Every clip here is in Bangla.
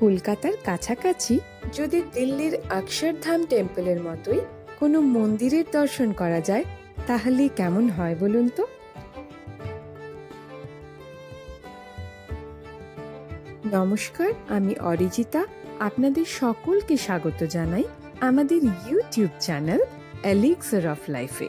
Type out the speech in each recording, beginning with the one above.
কলকাতার কাছাকাছি, যদি দিল্লির অক্ষরধাম টেম্পলের মতোই কোনো মন্দিরের দর্শন করা যায়, তাহলে কেমন হয় বলুন তো? নমস্কার, আমি অরিজিতা। আপনাদের সকলকে স্বাগত জানাই আমাদের ইউটিউব চ্যানেল এলিক্সার অফ লাইফে।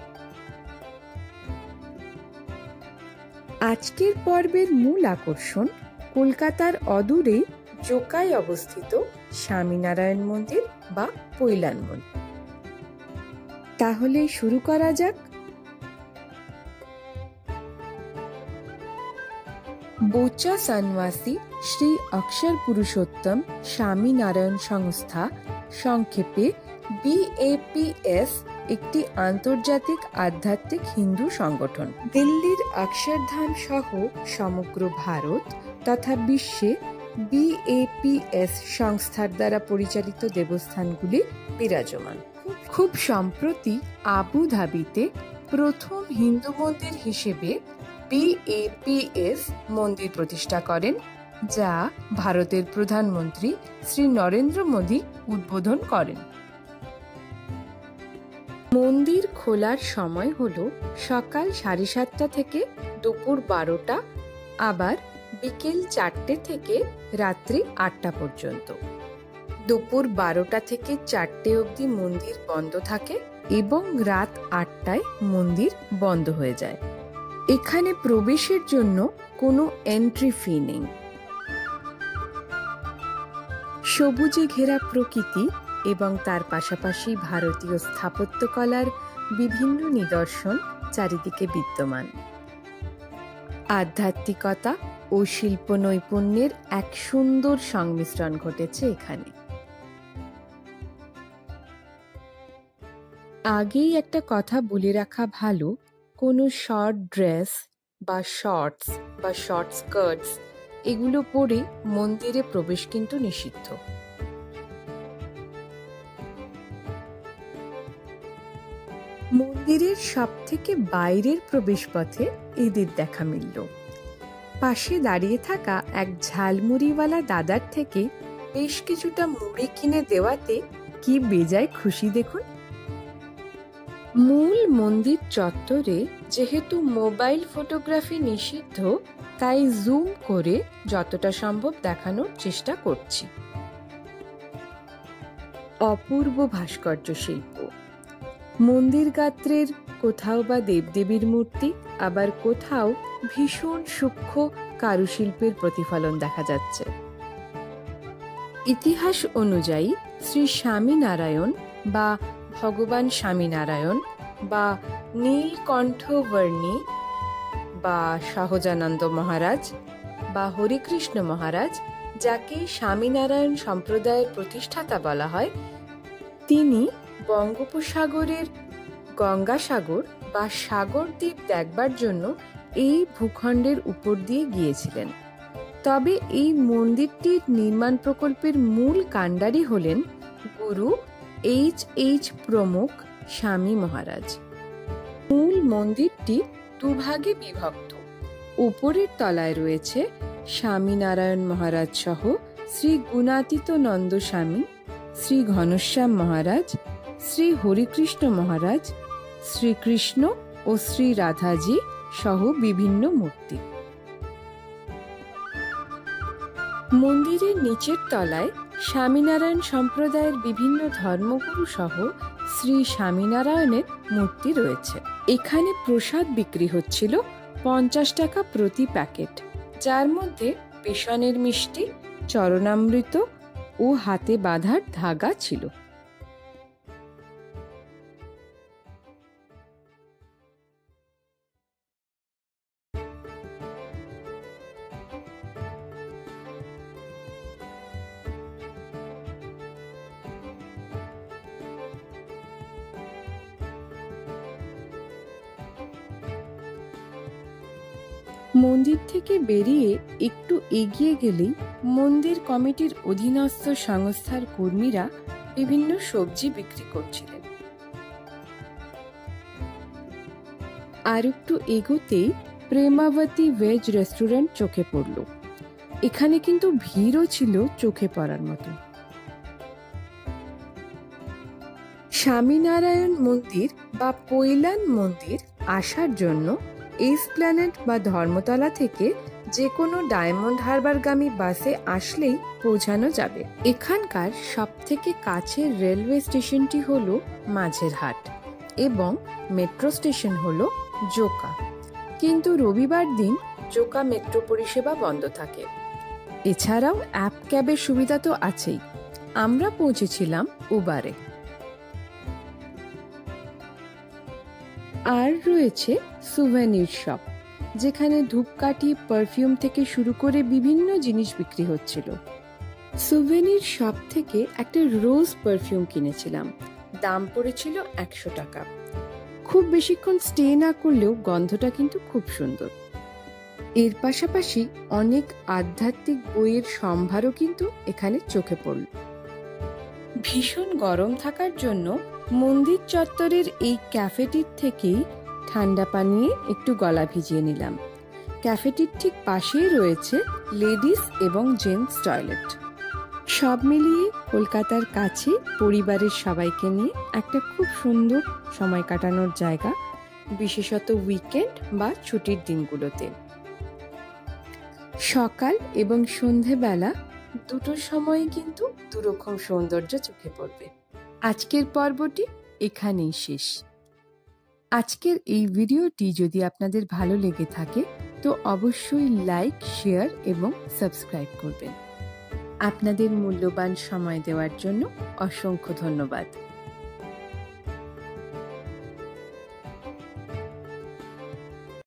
আজকের পর্বের মূল আকর্ষণ কলকাতার অদূরে জোকায় অবস্থিত স্বামীনারায়ণ মন্দির বা পৈলান মন্দির। তাহলে শুরু করা যাক। বোচা সন্ন্যাসী শ্রী অক্ষর পুরুষোত্তম স্বামীনারায়ণ সংস্থা সংক্ষেপে বিএপিএস একটি আন্তর্জাতিক আধ্যাত্মিক হিন্দু সংগঠন। দিল্লির অক্ষরধাম সহ সমগ্র ভারত তথা বিশ্বে বিএপিএস সংস্থার দ্বারা পরিচালিত দেবস্থানগুলি বিরাজমান। খুব সম্প্রতি আবু ধাবিতে প্রথম হিন্দু মন্দির হিসেবে বিএপিএস মন্দির প্রতিষ্ঠা করেন, যা ভারতের প্রধানমন্ত্রী শ্রী নরেন্দ্র মোদী উদ্বোধন করেন। মন্দির খোলার সময় হল সকাল সাড়ে সাতটা থেকে দুপুর বারোটা, আবার বিকেল চারটে থেকে রাত্রি আটটা পর্যন্ত। দুপুর বারোটা থেকে চারটে অবধি মন্দির বন্ধ থাকে এবং রাত আটটায় মন্দির বন্ধ হয়ে যায়। এখানে প্রবেশের জন্য কোনো এন্ট্রি ফি নেই। সবুজে ঘেরা প্রকৃতি এবং তার পাশাপাশি ভারতীয় স্থাপত্যকলার বিভিন্ন নিদর্শন চারিদিকে বিদ্যমান। আধ্যাত্মিকতা ও শিল্প নৈপুণ্যের এক সুন্দর সংমিশ্রণ ঘটেছে এখানে। আগেই একটা কথা বলে রাখা ভালো, কোনো শর্ট ড্রেস বা শর্টস বা শর্ট স্কার্টস এগুলো পরে মন্দিরে প্রবেশ কিন্তু নিষিদ্ধ। মন্দিরের সব থেকে বাইরের প্রবেশপথে এদের দেখা মিলল। পাশে দাঁড়িয়ে থাকা এক ঝালমুড়িওয়ালা দাদার থেকে বেশ কিছুটা মুড়ি কিনে দেওয়াতে কি বেজায় খুশি দেখুন। মূল মন্দির চত্বরে যেহেতু মোবাইল ফটোগ্রাফি নিষিদ্ধ, তাই জুম করে যতটা সম্ভব দেখানোর চেষ্টা করছি। অপূর্ব ভাস্কর্য শিল্প। মন্দির গাত্রের কোথাও বা দেবদেবীর মূর্তি আবার কোথাও ভীষণ সূক্ষ্ম কারুশিল্পের প্রতিফলন দেখা যাচ্ছে। ইতিহাস অনুযায়ী শ্রী স্বামীনারায়ণ বা ভগবান স্বামীনারায়ণ বা নীলকণ্ঠবর্ণী বা সহজানন্দ মহারাজ বা হরিকৃষ্ণ মহারাজ, যাকে স্বামীনারায়ণ সম্প্রদায়ের প্রতিষ্ঠাতা বলা হয়, তিনি বঙ্গোপসাগরের গঙ্গাসাগর বা সাগর দ্বীপ দেখবার জন্য এই ভূখণ্ডের উপর দিয়ে গিয়েছিলেন। তবে এই মন্দিরটির নির্মাণ প্রকল্পের মূল কাণ্ডারি হলেন গুরু এইচ এইচ প্রমুখ স্বামী মহারাজ। মূল মন্দিরটি দুভাগে বিভক্ত। উপরের তলায় রয়েছে স্বামীনারায়ণ মহারাজ সহ শ্রী গুণাতীত নন্দ স্বামী, শ্রী ঘনশ্যাম মহারাজ, শ্রী হরিকৃষ্ণ মহারাজ শ্রীকৃষ্ণ ও শ্রী রাধাজি সহ বিভিন্ন মূর্তি। মন্দিরের নিচের তলায় স্বামীনারায়ণ সম্প্রদায়ের বিভিন্ন ধর্মগুরু সহ শ্রী স্বামীনারায়ণের মূর্তি রয়েছে। এখানে প্রসাদ বিক্রি হচ্ছিল পঞ্চাশ টাকা প্রতি প্যাকেট। যার মধ্যে পেশনের মিষ্টি, চরণামৃত ও হাতে বাঁধার ধাগা ছিল। মন্দির থেকে বেরিয়ে একটু এগিয়ে গেলেই মন্দির কমিটির অধীনস্থ সংস্থার কর্মীরা বিভিন্ন সবজি বিক্রি করছিলেন। আর একটু এগোতেই প্রেমাবতী ভেজ রেস্টুরেন্ট চোখে পড়ল। এখানে কিন্তু ভিড়ও ছিল চোখে পড়ার মতো। স্বামীনারায়ণ মন্দির বা পৈলান মন্দির আসার জন্য এসপ্ল্যানেট বা ধর্মতলা থেকে যে কোনো ডায়মন্ড হারবারগামী বাসে আসলেই পৌঁছানো যাবে। এখানকার সব থেকে কাছের রেলওয়ে স্টেশনটি হলো মাঝেরহাট এবং মেট্রো স্টেশন হলো জোকা। কিন্তু রবিবার দিন জোকা মেট্রো পরিষেবা বন্ধ থাকে। এছাড়াও অ্যাপ ক্যাবের সুবিধা তো আছেই। আমরা পৌঁছেছিলাম উবারে। আর রয়েছে সুভেনির শপ যেখানে ধূপকাঠি পারফিউম থেকে শুরু করে বিভিন্ন জিনিস বিক্রি হচ্ছিল। সুভেনির শপ থেকে একটা রোজ পারফিউম কিনেছিলাম। দাম পড়েছিল একশো টাকা। খুব বেশিক্ষণ স্টে না করলেও গন্ধটা কিন্তু খুব সুন্দর। এর পাশাপাশি অনেক আধ্যাত্মিক বইয়ের সম্ভারও কিন্তু এখানে চোখে পড়ল। ভীষণ গরম থাকার জন্য মন্দির চত্বরের এই ক্যাফেটির থেকেই ঠান্ডা পানিয়ে একটু গলা ভিজিয়ে নিলাম। ক্যাফেটির ঠিক পাশেই রয়েছে লেডিস এবং জেন্টস টয়লেট। সব মিলিয়ে কলকাতার কাছে পরিবারের সবাইকে নিয়ে একটা খুব সুন্দর সময় কাটানোর জায়গা, বিশেষত উইকেন্ড বা ছুটির দিনগুলোতে। সকাল এবং সন্ধেবেলা দুটো সময়ে কিন্তু দুরকম সৌন্দর্য চোখে পড়বে। আজকের পর্বটি এখানেই শেষ। আজকের এই ভিডিওটি যদি আপনাদের ভালো লেগে থাকে, তো অবশ্যই লাইক, শেয়ার এবং সাবস্ক্রাইব করবেন। আপনাদের মূল্যবান সময় দেওয়ার জন্য অসংখ্য ধন্যবাদ।